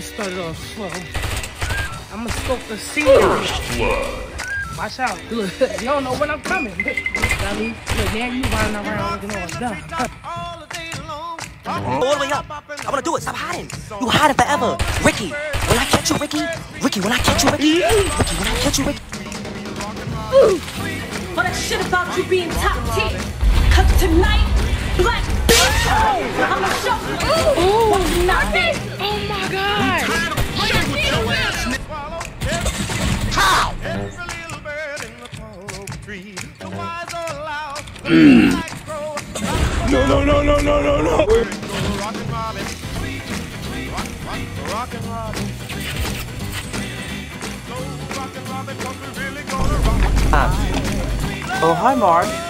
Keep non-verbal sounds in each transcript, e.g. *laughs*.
I'ma start it off slow. I'ma scope the scene. First blood. Watch out. Look, *laughs* you don't know when I'm coming. *laughs* I mean, look, now you running around looking all dumb. All the way up. I wanna do it. Stop hiding. You hiding forever. Ricky, when I catch you, Ricky. Ricky, when I catch you, Ricky. Ricky, when I catch you, Ricky. Ooh. All that shit about you being top tier. Cause tonight, black bitch, I'ma show you. What's nothing. Oh my god. How? Mm. No, no, no, no, no, no, no. Ah. Oh, hi, Mark.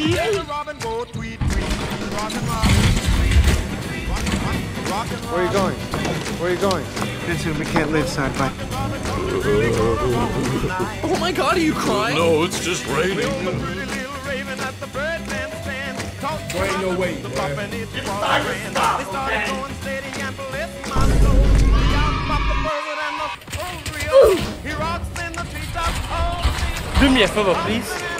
Where are you going? Where are you going? This we can't live side by. Oh my god, are you crying? No, it's just raining. There ain't no way. Do me a favor, please.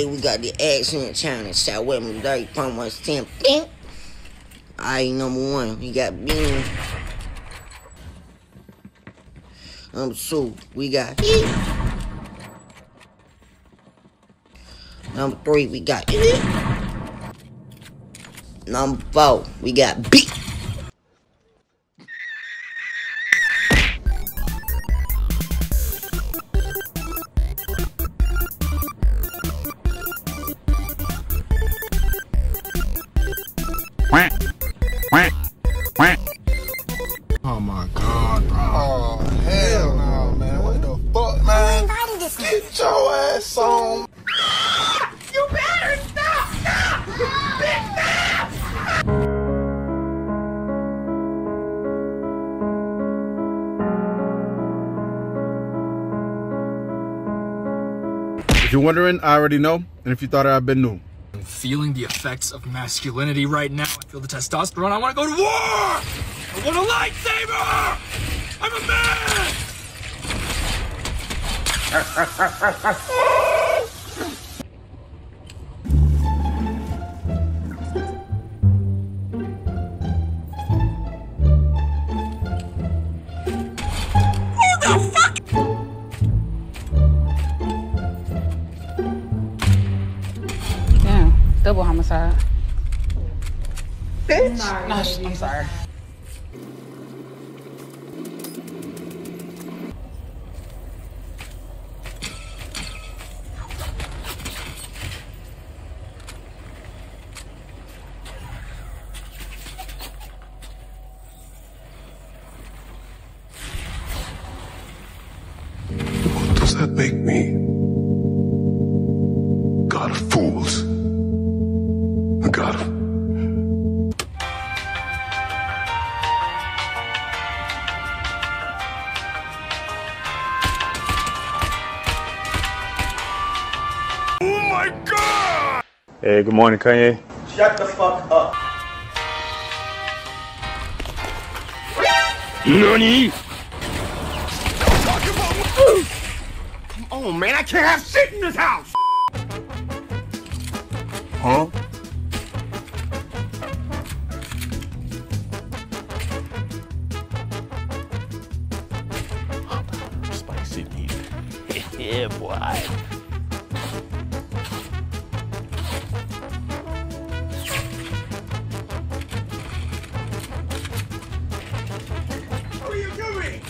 Hey, we got the accent challenge. Shout with me, dirty us ten. Bing. Alright, number one, we got Bean. Number two, we got E. Number three, we got E. Number four, we got B. you're wondering, I already know. And if you thought I'd been new. I'm feeling the effects of masculinity right now. I feel the testosterone. I want to go to war! I want a lightsaber! I'm a man! *laughs* double homicide. Bitch. No, sh- I'm sorry. What does that make me? Hey, good morning, Kanye. Shut the fuck up. Nani? Come on, man. I can't have shit in this house. Huh? Spicy meat. *laughs* yeah, boy.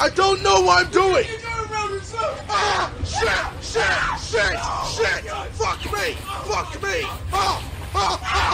I don't know what I'm doing. What are you doing around this Ah, shit, shit, shit, shit. Oh fuck me, fuck me. Oh, oh, oh, oh,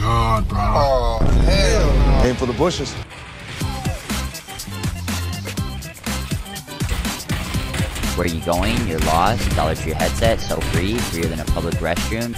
god, bro. Oh, hell no. Aim for the bushes. Where are you going? You're lost. Dollar Tree headset, so free, freer than a public restroom.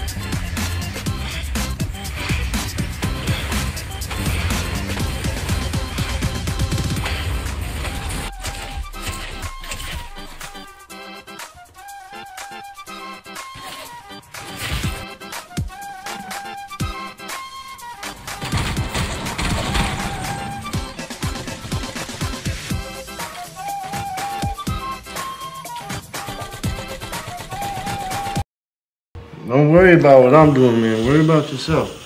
Don't worry about what I'm doing, man. Worry about yourself.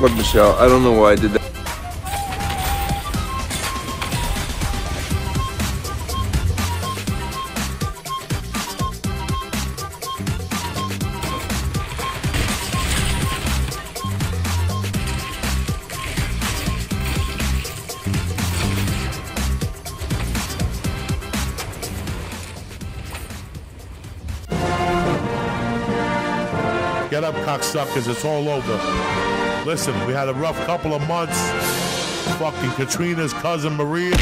Look, Michelle, I don't know why I did that. Get up, cocksuckers. It's all over. Listen, we had a rough couple of months. Fucking Katrina's cousin Maria.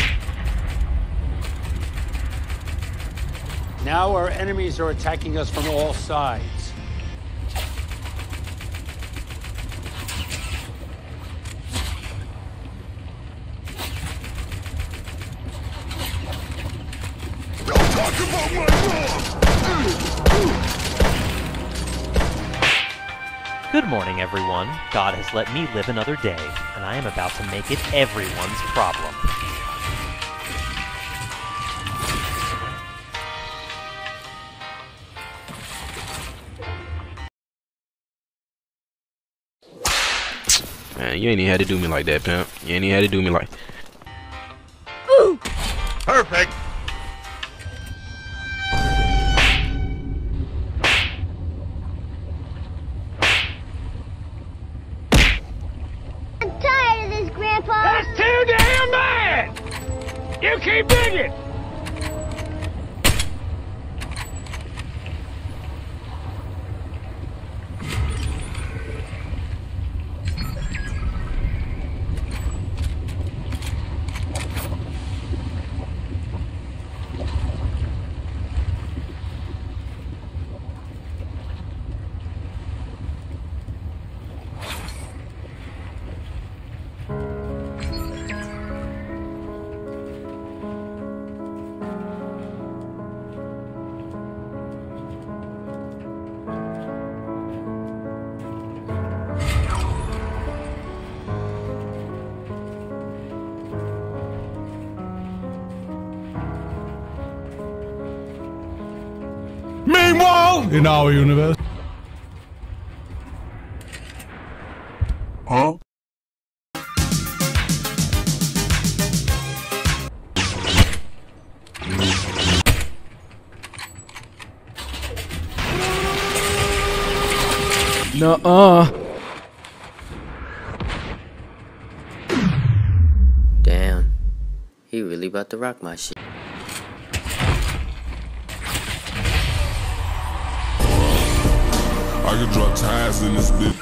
Now our enemies are attacking us from all sides. Good morning, everyone. God has let me live another day, and I am about to make it everyone's problem. Man, you ain't even had to do me like that, pimp. You ain't even had to do me like. Ooh. Perfect. You keep digging. In our universe. Huh? Nuh-uh. Damn. He really about to rock my shit. I can draw ties in this bitch.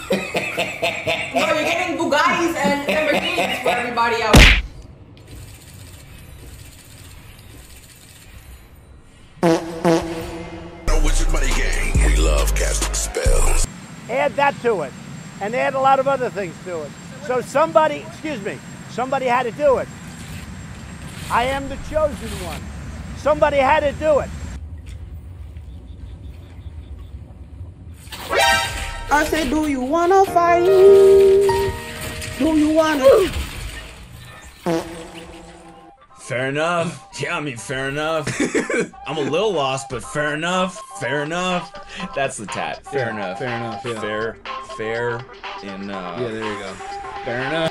No, you're getting Bugattis and Lamborghinis for everybody else. No Wizard Money Gang. Add that to it, and add a lot of other things to it. So somebody, excuse me, somebody had to do it. I am the chosen one. Somebody had to do it. I said, do you wanna fight? Do you wanna? Fair enough. Yeah, I mean, fair enough. *laughs* I'm a little lost, but fair enough. Fair enough. That's the tat. Fair Yeah, enough. fair enough, yeah. Fair, fair, and uh. Yeah, there you go. Fair enough.